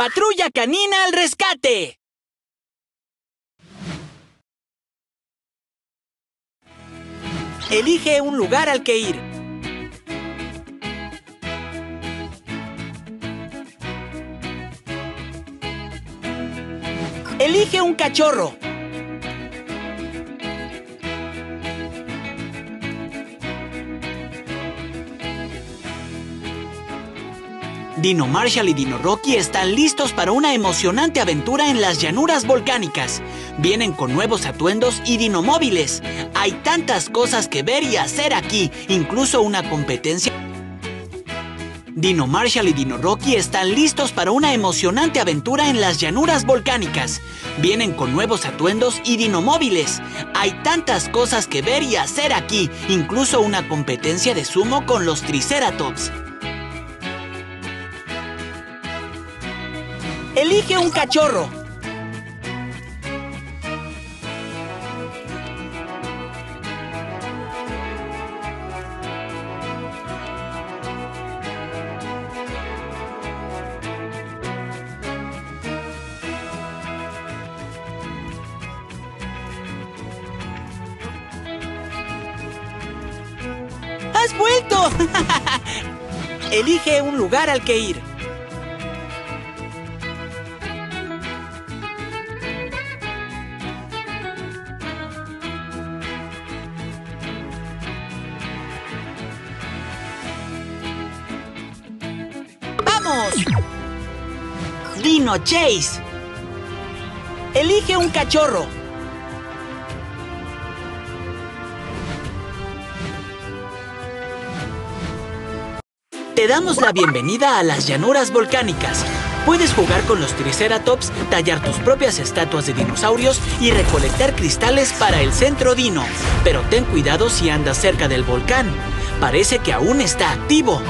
¡Patrulla canina al rescate! Elige un lugar al que ir. Elige un cachorro. Dino Marshall y Dino Rocky están listos para una emocionante aventura en las llanuras volcánicas. Vienen con nuevos atuendos y dinomóviles. Hay tantas cosas que ver y hacer aquí, incluso una competencia. Dino Marshall y Dino Rocky están listos para una emocionante aventura en las llanuras volcánicas. Vienen con nuevos atuendos y dinomóviles. Hay tantas cosas que ver y hacer aquí, incluso una competencia de sumo con los Triceratops. Elige un cachorro. ¡Has vuelto! Elige un lugar al que ir. Dino Chase. Elige un cachorro. Te damos la bienvenida a las llanuras volcánicas. Puedes jugar con los Triceratops, tallar tus propias estatuas de dinosaurios y recolectar cristales para el centro dino. Pero ten cuidado si andas cerca del volcán. Parece que aún está activo.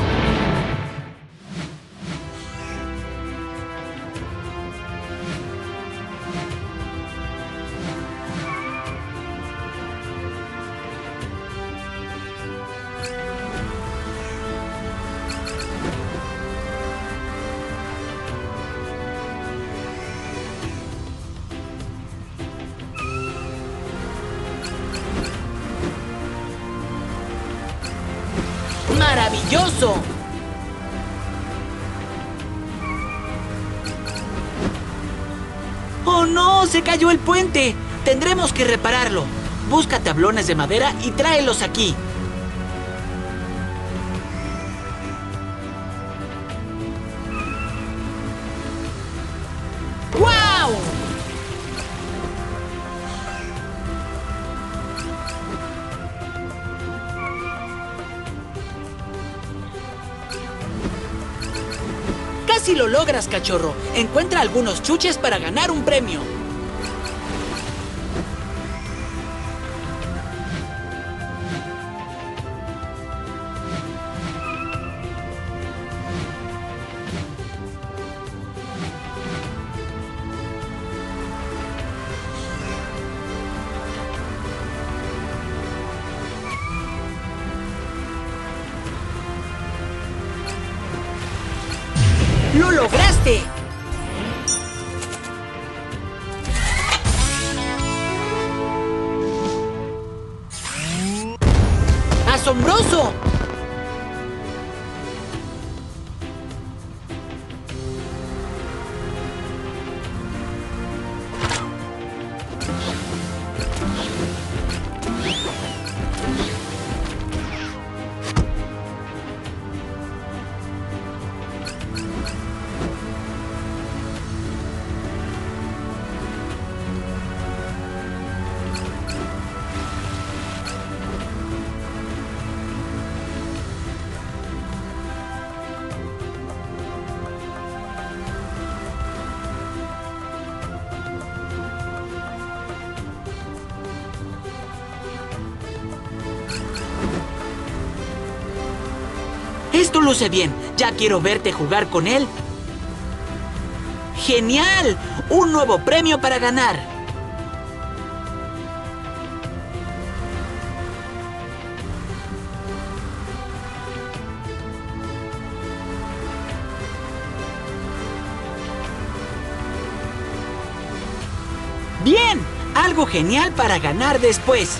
¡Maravilloso! ¡Oh no! ¡Se cayó el puente! Tendremos que repararlo. Busca tablones de madera y tráelos aquí. Casi lo logras, cachorro. Encuentra algunos chuches para ganar un premio. Esto luce bien. Ya quiero verte jugar con él. ¡Genial! Un nuevo premio para ganar. ¡Bien! Algo genial para ganar después.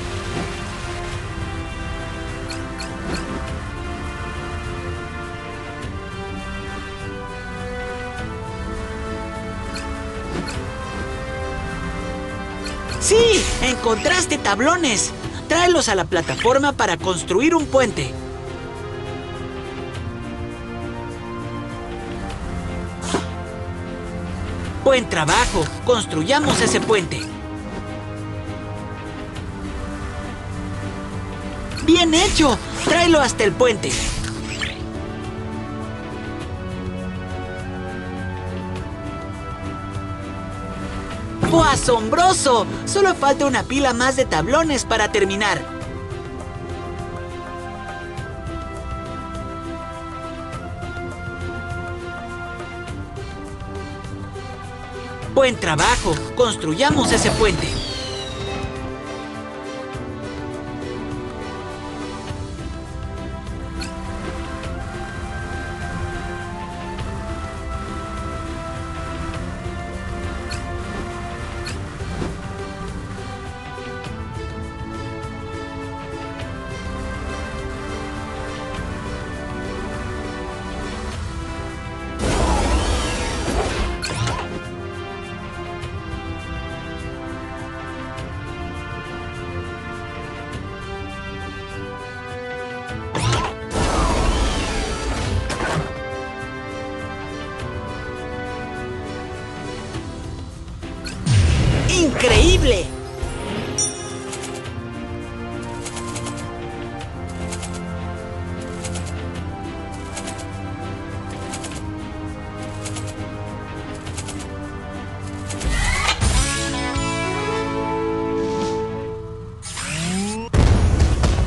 ¡Sí! ¡Encontraste tablones! Tráelos a la plataforma para construir un puente. Buen trabajo. Construyamos ese puente. ¡Bien hecho! Tráelo hasta el puente. ¡Fue asombroso! Solo falta una pila más de tablones para terminar. Buen trabajo. Construyamos ese puente.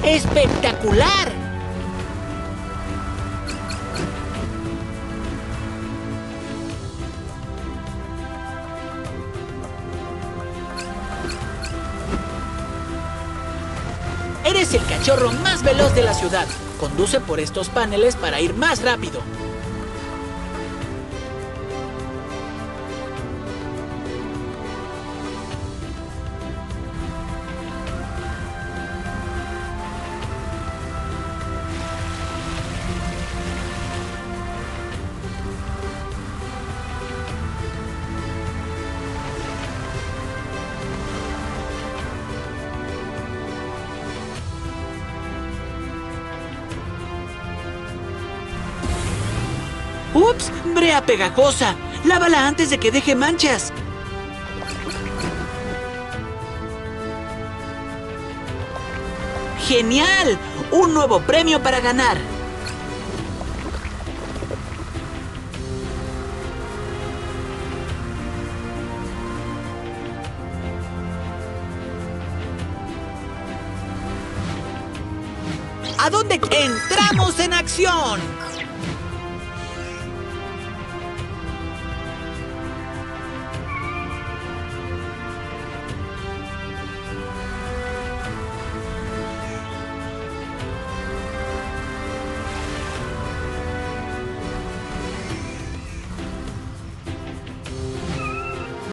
¡Espectacular! Eres el cachorro más veloz de la ciudad. Conduce por estos paneles para ir más rápido. ¡Ups! ¡Brea pegajosa! ¡Lávala antes de que deje manchas! ¡Genial! ¡Un nuevo premio para ganar! ¿A dónde entramos en acción?